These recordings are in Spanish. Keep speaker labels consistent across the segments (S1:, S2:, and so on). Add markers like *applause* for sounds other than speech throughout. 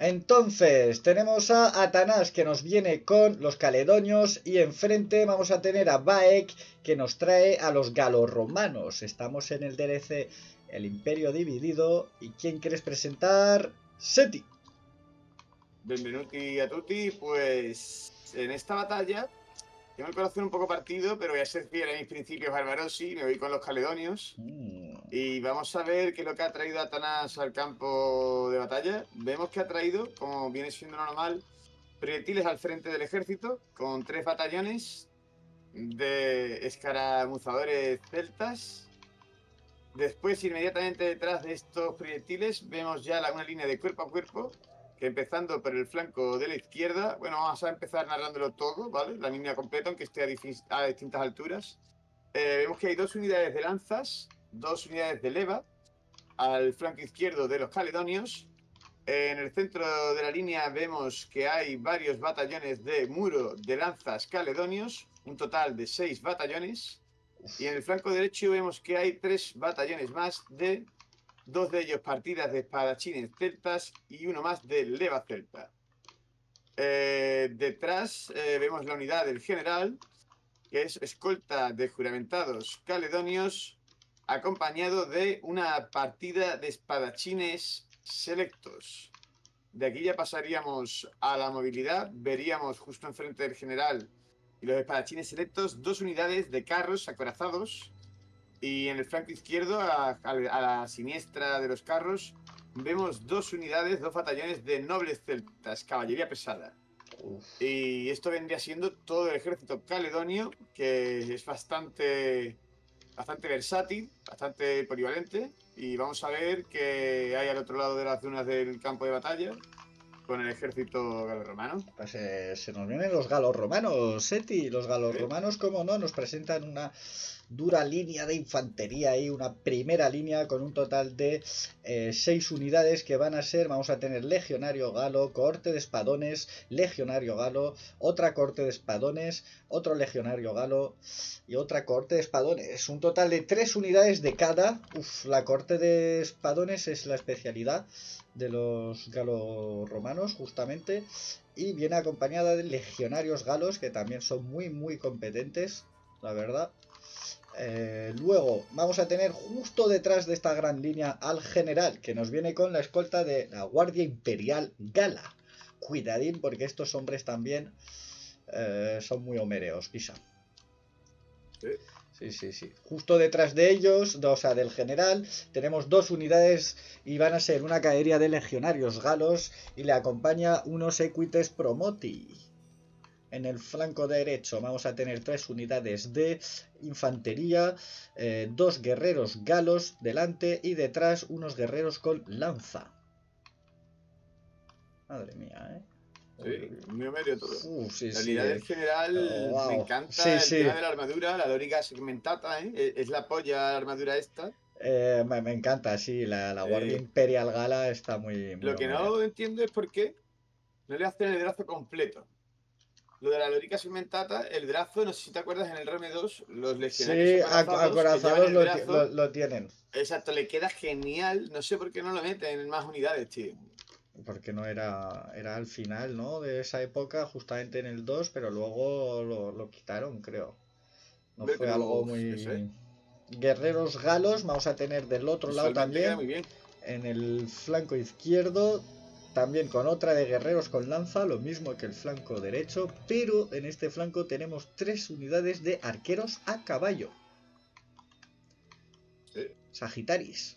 S1: Entonces, tenemos a Atanás que nos viene con los caledonios y enfrente vamos a tener a Baek que nos trae a los galorromanos. Estamos en el DLC El Imperio Dividido. ¿Y quién quieres presentar? Seti.
S2: Benvenuti a tutti, pues en esta batalla tengo el corazón un poco partido, pero voy a ser fiel a mis principios barbarosi, me voy con los caledonios.
S1: Mm,
S2: Y vamos a ver qué es lo que ha traído Atanás al campo de batalla. Vemos que ha traído, como viene siendo normal, proyectiles al frente del ejército, con tres batallones de escaramuzadores celtas. Después, inmediatamente detrás de estos proyectiles, vemos ya una línea de cuerpo a cuerpo, que empezando por el flanco de la izquierda, bueno, vamos a empezar narrándolo todo, ¿vale? La línea completa, aunque esté a distintas alturas. Eh, vemos que hay dos unidades de lanzas, dos unidades de leva al flanco izquierdo de los caledonios. En el centro de la línea vemos que hay varios batallones de muro de lanzas caledonios, un total de seis batallones. Y en el flanco derecho vemos que hay tres batallones más de dos de ellos partidas de espadachines celtas y uno más de leva celta. Eh, detrás eh, vemos la unidad del general, que es escolta de juramentados caledonios, acompañado de una partida de espadachines selectos. De aquí ya pasaríamos a la movilidad, veríamos justo enfrente del general y los espadachines selectos dos unidades de carros acorazados y en el flanco izquierdo, a, a- a la siniestra de los carros, vemos dos unidades, dos batallones de nobles celtas, caballería pesada.
S1: uf.
S2: Y esto vendría siendo todo el ejército caledonio, que es bastante, bastante versátil, bastante polivalente. Y vamos a ver qué hay al otro lado de las dunas del campo de batalla con el ejército galorromano.
S1: Pues eh, se nos vienen los galos romanos, Seti. Los galos romanos, como no, nos presentan una dura línea de infantería ahí, una primera línea con un total de eh, seis unidades que van a ser, vamos a tener legionario galo, cohorte de espadones, legionario galo, otra cohorte de espadones, otro legionario galo y otra cohorte de espadones. Un total de tres unidades de cada. Uf, la cohorte de espadones es la especialidad de los galorromanos justamente y viene acompañada de legionarios galos que también son muy muy competentes la verdad Eh, luego vamos a tener justo detrás de esta gran línea al general que nos viene con la escolta de la guardia imperial gala cuidadín porque estos hombres también eh, son muy homereos quizá
S2: Sí.
S1: Sí, sí, sí. Justo detrás de ellos, o sea, del general, tenemos dos unidades y van a ser una caería de legionarios galos y le acompaña unos equites promoti. En el flanco derecho vamos a tener tres unidades de infantería, eh, dos guerreros galos delante y detrás unos guerreros con lanza. Madre mía, ¿eh?
S2: Sí, muy medio todo.
S1: Uf, sí,
S2: La
S1: sí,
S2: unidad
S1: eh.
S2: del general
S1: Oh, wow.
S2: me encanta
S1: Sí,
S2: el
S1: sí.
S2: tema de la armadura, la lórica segmentata, ¿eh? Es- Es la polla la armadura esta.
S1: Eh, me, me encanta, sí, la, la Guardia
S2: Eh,
S1: Imperial Gala está muy... muy
S2: Lo que no entiendo es por qué no le hacen el brazo completo. Lo de la lórica segmentata, el brazo, no sé si te acuerdas en el RM2, los
S1: Sí,
S2: legionarios
S1: ac-
S2: acorazados
S1: lo, lo- lo tienen.
S2: Exacto, le queda genial. No sé por qué no lo meten en más unidades, tío.
S1: Porque no era, era al final, ¿no? De esa época, justamente en el 2, pero luego lo, lo quitaron, creo. No
S2: Hombre,
S1: fue
S2: pero,
S1: algo muy...
S2: sé.
S1: Guerreros galos vamos a tener del otro lado también,
S2: muy bien.
S1: en el flanco izquierdo, también con otra de guerreros con lanza, lo mismo que el flanco derecho, pero en este flanco tenemos tres unidades de arqueros a caballo.
S2: Sí.
S1: Sagitaris.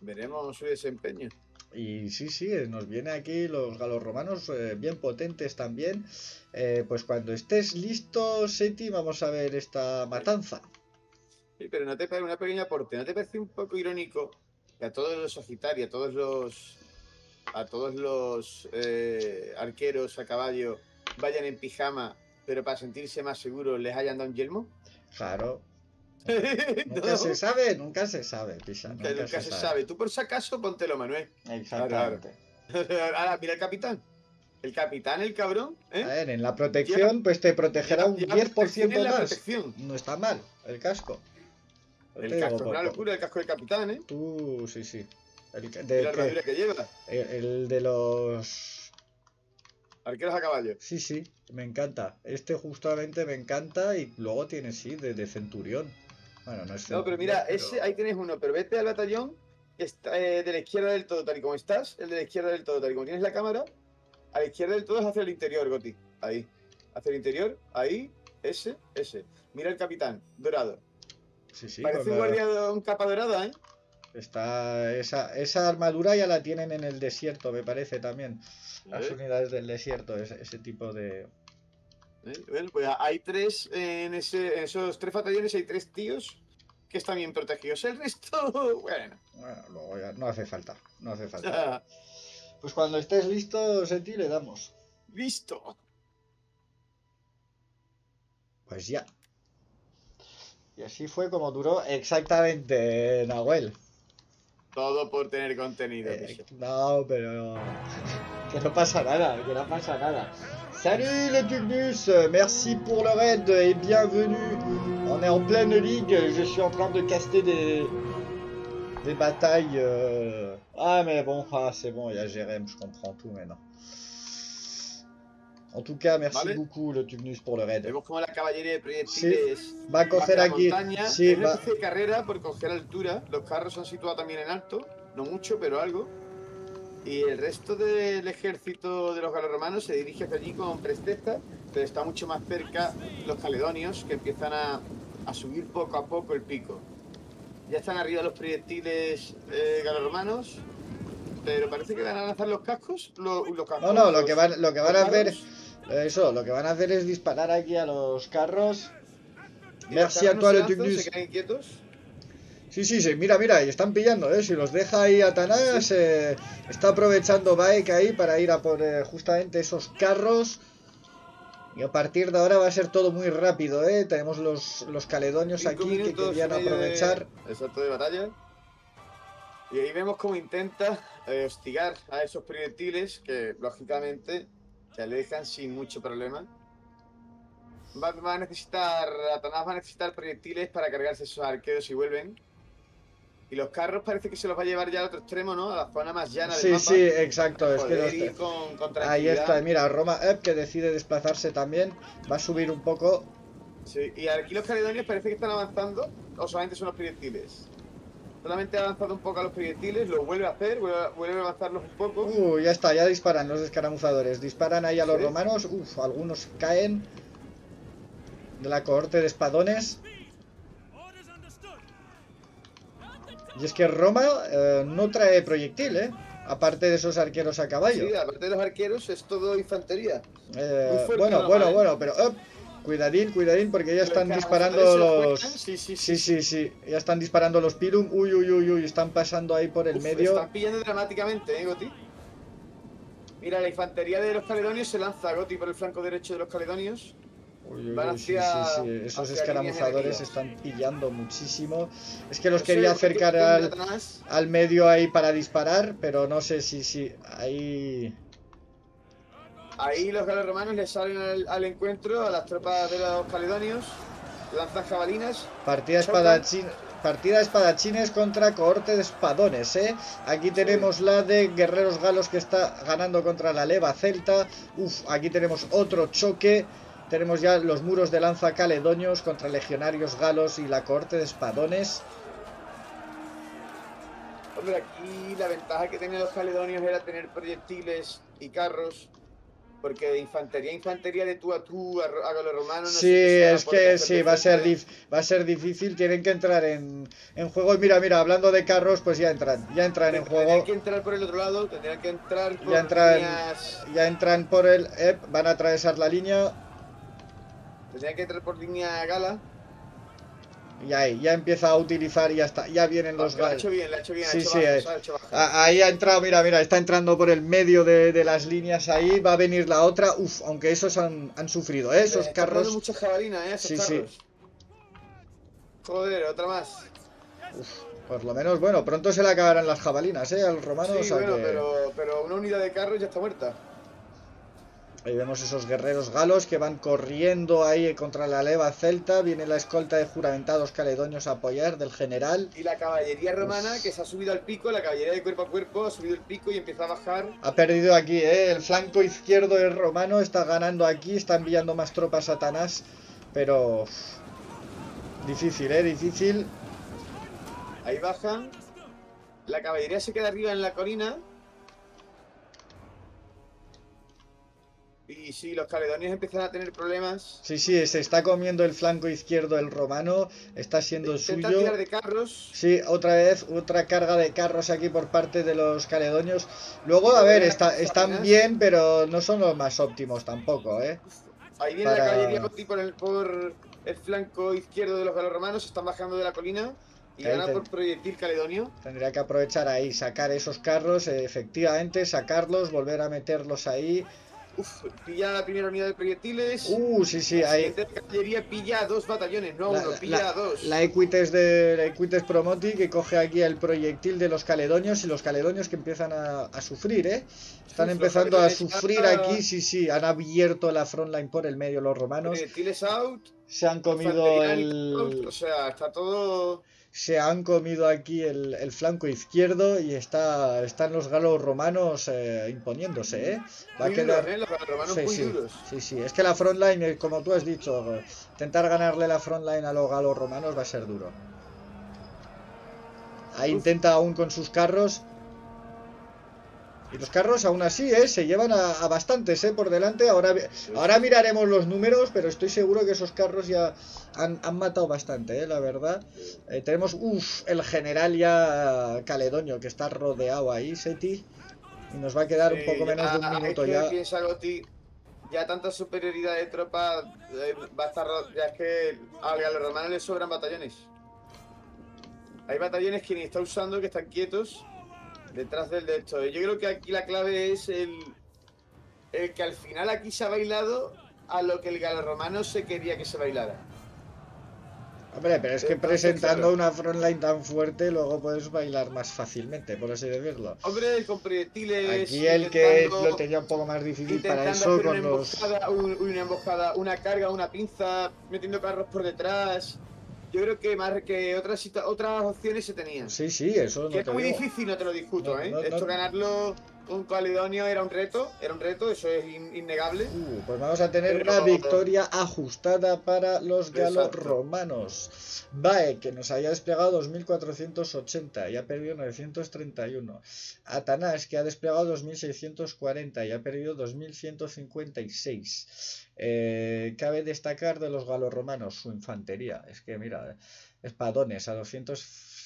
S2: Veremos su desempeño.
S1: Y sí, sí, eh, nos viene aquí los galorromanos eh, bien potentes también. Eh, pues cuando estés listo, Seti, vamos a ver esta matanza.
S2: Sí, pero no te parece una pequeña aporte, ¿no te parece un poco irónico que a todos los Sagitari, a todos los a todos los eh, arqueros a caballo vayan en pijama, pero para sentirse más seguros les hayan dado un yelmo?
S1: Claro, *laughs*
S2: ¿No?
S1: nunca se sabe, nunca se sabe, Pisa,
S2: Nunca,
S1: se,
S2: se sabe. Tú por si acaso póntelo, Manuel.
S1: Exactamente. *laughs*
S2: Ahora, mira el capitán. El capitán, el cabrón,
S1: A
S2: ¿eh?
S1: ver, en la protección, pues te protegerá un
S2: Lleva- lleva protección
S1: 10%
S2: en la
S1: más.
S2: protección.
S1: No está mal, el casco.
S2: El
S1: digo,
S2: casco, una locura el casco del capitán, ¿eh?
S1: Tú, sí, sí. El, de,
S2: la armadura que lleva.
S1: el- el de los...
S2: Arqueros a caballo.
S1: Sí, sí, me encanta. Este justamente me encanta y luego tiene, sí, de, de centurión. Bueno, no es
S2: No, pero mira, ese ahí tienes uno, pero vete al batallón que está eh, de la izquierda del todo, tal y como estás, el de la izquierda del todo, tal y como tienes la cámara, a la izquierda del todo es hacia el interior, Goti. Ahí. Hacia el interior, ahí, ese, ese. Mira el capitán, dorado.
S1: Sí, sí,
S2: Parece un un capa dorada, ¿eh?
S1: Está esa, esa armadura ya la tienen en el desierto, me parece también. Las
S2: ¿Eh?
S1: unidades del desierto, ese, ese tipo de.
S2: ¿Eh? Bueno, pues hay tres, en, ese, en esos tres batallones hay tres tíos que están bien protegidos. El resto, *laughs* bueno.
S1: Bueno, luego ya no hace falta, no hace *laughs* falta. Pues cuando estés listo, Seti, le damos.
S2: Listo.
S1: Pues ya. Y así fue como duró exactamente Nahuel.
S2: Todo por tener contenido.
S1: Eh,
S2: picho.
S1: no, pero. *laughs* Que no pasa nada, que no pasa nada. Salut le Tugnus, merci pour le raid et bienvenue. On est en pleine ligue, je suis en train de caster des. des batailles. euh, Ah, mais bon, ah, c'est bon, il y a Jérém, je comprends tout maintenant. En tout cas, merci
S2: Vale.
S1: beaucoup le Tugnus pour le raid.
S2: Vemos como la caballería de proyectiles
S1: Va a coger aquí.
S2: montaña.
S1: Sí,
S2: es una
S1: va.
S2: de carrera por coger altura. Los carros se han situado también en alto, no mucho, pero algo. Y el resto del ejército de los galorromanos se dirige hacia allí con presteza, pero está mucho más cerca los caledonios que empiezan a, a subir poco a poco el pico. Ya están arriba los proyectiles eh, galorromanos, pero parece que van a lanzar los cascos. lo- los cascos
S1: No, no, lo
S2: los-
S1: que van, lo que van
S2: los
S1: a hacer. Eso, lo que van a hacer es disparar aquí a los carros. Merci a toi le
S2: se quedan quietos.
S1: Sí, sí, sí, mira, mira, y están pillando, ¿eh? Si los deja ahí Atanás, eh, está aprovechando Baek ahí para ir a por eh, justamente esos carros. Y a partir de ahora va a ser todo muy rápido, ¿eh? Tenemos los, los caledonios
S2: Cinco
S1: aquí que querían
S2: y medio de-
S1: aprovechar.
S2: Exacto, de batalla. Y ahí vemos cómo intenta eh, hostigar a esos proyectiles que, lógicamente, se alejan sin mucho problema. Va, va a necesitar, Atanás va a necesitar proyectiles para cargarse esos arqueros y vuelven. Y los carros parece que se los va a llevar ya al otro extremo, ¿no? A la zona más llana del
S1: Sí,
S2: mapa.
S1: sí, exacto, es que
S2: Poder
S1: los-
S2: ir con, con
S1: Ahí está, mira, Roma Ep que decide desplazarse también, va a subir un poco.
S2: Sí, y aquí los caledonios parece que están avanzando, o solamente son los proyectiles. Solamente ha avanzado un poco a los proyectiles, lo vuelve a hacer, vuelve a, vuelve a avanzarlos un poco.
S1: Uh, ya está, ya disparan los escaramuzadores. Disparan ahí a los
S2: Sí.
S1: romanos. Uf, algunos caen. De la cohorte de espadones. Y es que Roma eh, no trae proyectil, ¿eh? Aparte de esos arqueros a caballo.
S2: Sí, aparte de los arqueros, es todo infantería.
S1: Eh, bueno, bueno, bueno, pero cuidadín, cuidadín, porque ya están disparando los.
S2: juegan, Sí, sí,
S1: Sí, sí, sí, ya están disparando los Pirum. Uy, uy, uy, uy, están pasando ahí por el
S2: Uf,
S1: medio.
S2: Están pillando dramáticamente, ¿eh, Goti? Mira, la infantería de los caledonios se lanza, Goti, por el flanco derecho de los caledonios.
S1: Uy, uy,
S2: Van
S1: uy, sí,
S2: hacia-
S1: sí, sí, Esos
S2: hacia
S1: escaramuzadores están pillando muchísimo. Es que los
S2: No sé,
S1: quería
S2: ¿qué
S1: acercar al, al medio ahí para disparar, pero no sé si, si ahí...
S2: Ahí los galorromanos le salen al, al encuentro a las tropas de los caledonios, lanzan jabalinas.
S1: Partida, espadachín, partida espadachines contra cohorte de espadones, ¿eh? Aquí tenemos la de guerreros galos que está ganando contra la leva celta. Uf, aquí tenemos otro choque. Tenemos ya los muros de lanza caledonios contra legionarios galos y la cohorte de espadones.
S2: Hombre, aquí la ventaja que tenían los caledonios era tener proyectiles y carros, porque de infantería a infantería de tú a tú a, a los romanos. no sé
S1: Sí, es que sí, va a ser, va a ser difícil, tienen que entrar en, en juego. Y mira, mira, hablando de carros, pues ya entran, ya entran en
S2: Tendrían
S1: juego,
S2: que entrar por el otro lado, tendrían que entrar por
S1: Ya entran-
S2: líneas,
S1: ya entran por el EP, van a atravesar la línea
S2: tendrían que entrar por línea gala.
S1: Y ahí, ya empieza a utilizar, y ya está, ya vienen los
S2: Lo ha
S1: galos.
S2: hecho bien, lo ha hecho bien, ha
S1: Sí,
S2: hecho
S1: sí, eh.
S2: ha hecho.
S1: Ah, Ahí ha entrado, mira, mira, está entrando por el medio de, de las líneas ahí, va a venir la otra, uf, aunque esos han, han sufrido, ¿eh? esos carros,
S2: muchas jabalinas, eh, esos
S1: Sí, sí.
S2: carros. Joder, otra más.
S1: por lo menos, bueno, pronto se le acabarán las jabalinas, ¿eh? A los romanos,
S2: Sí,
S1: o sea
S2: bueno,
S1: que-
S2: pero, pero una unidad de carros ya está muerta.
S1: Ahí vemos esos guerreros galos que van corriendo ahí contra la leva celta. Viene la escolta de juramentados caledonios a apoyar del general.
S2: Y la caballería romana que se ha subido al pico, la caballería de cuerpo a cuerpo ha subido el pico y empieza a bajar.
S1: Ha perdido aquí, ¿eh? El flanco izquierdo del romano está ganando aquí, está enviando más tropas a Satanás. Pero... Difícil, ¿eh? Difícil.
S2: Ahí bajan. La caballería se queda arriba en la colina. Y sí, los caledonios empiezan a tener problemas.
S1: Sí, sí, se está comiendo el flanco izquierdo el romano, está siendo suyo.
S2: tirar de carros.
S1: Sí, otra vez, otra carga de carros aquí por parte de los caledonios. Luego, a ver, está- están bien, pero no son los más óptimos tampoco, ¿eh?
S2: Ahí viene
S1: Para-
S2: la caballería por, por el, por el flanco izquierdo de los galorromanos. Están bajando de la colina. Y gana por proyectil caledonio.
S1: Tendría que aprovechar ahí, sacar esos carros, efectivamente, sacarlos, volver a meterlos ahí.
S2: Uf, pilla la primera unidad de proyectiles.
S1: Uh, sí, sí,
S2: La siguiente caballería pilla a dos batallones, no a
S1: La,
S2: uno,
S1: la-
S2: pilla
S1: la-
S2: a dos.
S1: la Equites de la Equites Promoti que coge aquí el proyectil de los caledonios y los caledonios que empiezan a, a sufrir, ¿eh? Están empezando a sufrir aquí, sí, sí, han abierto la frontline por el medio los romanos,
S2: Proyectiles out.
S1: Se han comido el
S2: O sea, está todo.
S1: se han comido aquí el, el flanco izquierdo y está están los galos romanos eh, imponiéndose, ¿eh? Va a quedar
S2: duros, ¿eh? Los romanos
S1: Sí,
S2: muy
S1: sí,
S2: duros.
S1: sí, sí, es que la frontline, eh, como tú has dicho, intentar ganarle la frontline a los galos romanos va a ser duro. Ahí
S2: Uf.
S1: intenta aún con sus carros. Y los carros aún así, ¿eh? Se llevan a, a bastantes, ¿eh? Por delante. Ahora, ahora miraremos los números, pero estoy seguro que esos carros ya han, han matado bastante, ¿eh? La verdad. Eh, tenemos, uff, el general ya caledonio que está rodeado ahí, Seti. Y nos va a quedar un poco menos de un minuto ya.
S2: ya tanta superioridad de tropas eh, va a estar. Ya es que a los romanos les sobran batallones. Hay batallones que ni está usando, que están quietos detrás del de esto. Yo creo que aquí la clave es el, el que al final aquí se ha bailado a lo que el galorromano se quería que se bailara.
S1: Hombre, pero es que
S2: Entonces,
S1: presentando una frontline tan fuerte, luego puedes bailar más fácilmente, por así decirlo.
S2: Hombre, con proyectiles.
S1: Aquí el que lo tenía un poco más difícil para eso
S2: hacer
S1: con
S2: una
S1: los...
S2: emboscada, un- una emboscada, una carga, una pinza, metiendo carros por detrás. Yo creo que más que otras otras opciones se tenían.
S1: Sí, sí, eso no
S2: que es
S1: te
S2: muy
S1: digo.
S2: difícil, no te lo discuto,
S1: No,
S2: ¿eh?
S1: no.
S2: Esto ganarlo con Caledonio era un reto, era un reto, eso es in- innegable.
S1: Uh, pues vamos a tener
S2: Pero-
S1: una victoria ajustada para los galos
S2: Exacto.
S1: romanos. Bae, que nos había desplegado 2480 y ha perdido 931. Atanás, que ha desplegado 2640 y ha perdido 2156. Eh, cabe destacar de los galos romanos su infantería. Es que mira, espadones a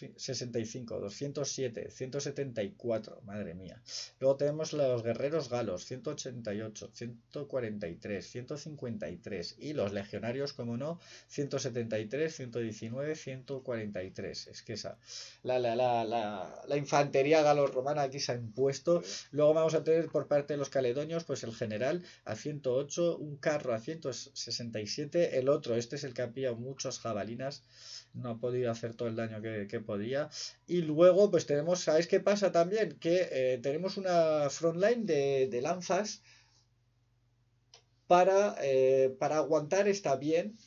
S1: 265, 207, 174. Madre mía. Luego tenemos los guerreros galos, 188, 143, 153. Y los legionarios, como no, 173, 119, 143. Es que esa. La, la, la, la, la infantería galo-romana aquí se ha impuesto. Luego vamos a tener por parte de los caledonios, pues el general a 108, un carro a 167. El otro, este es el que ha pillado muchos jabalinas. No ha podido hacer todo el daño que, que podía. Y luego, pues tenemos, ¿sabéis qué pasa también? Que eh, tenemos una frontline de, de lanzas para, eh, para aguantar está bien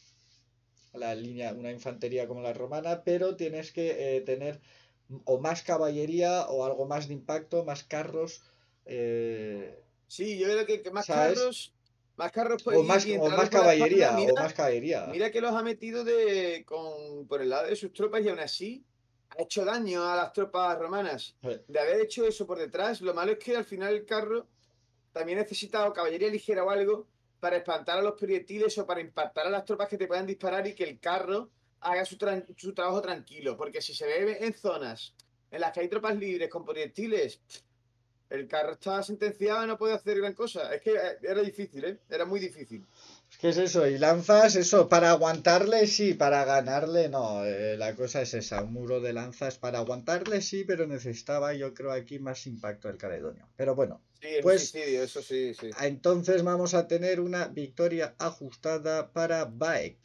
S1: la línea, una infantería como la romana, pero tienes que eh, tener o más caballería o algo más de impacto, más carros.
S2: Sí, yo creo que, que más
S1: ¿Sabes?
S2: carros, más carros
S1: o más, o más caballería, o más caballería.
S2: Mira que los ha metido de con por el lado de sus tropas y aún así ha hecho daño a las tropas romanas. De haber hecho eso por detrás, lo malo es que al final el carro también necesita o caballería ligera o algo para espantar a los proyectiles o para impactar a las tropas que te puedan disparar y que el carro haga su, su trabajo tranquilo. Porque si se ve en zonas en las que hay tropas libres con proyectiles, el carro está sentenciado y no puede hacer gran cosa. Es que eh, era difícil, ¿eh? Era muy difícil.
S1: Es que es eso, y lanzas eso, para aguantarle sí, para ganarle no, eh, la cosa es esa, un muro de lanzas para aguantarle sí, pero necesitaba yo creo aquí más impacto del Caledonio. Pero bueno,
S2: Sí, el
S1: Pues-
S2: suicidio, eso sí, sí.
S1: entonces vamos a tener una victoria ajustada para Baek.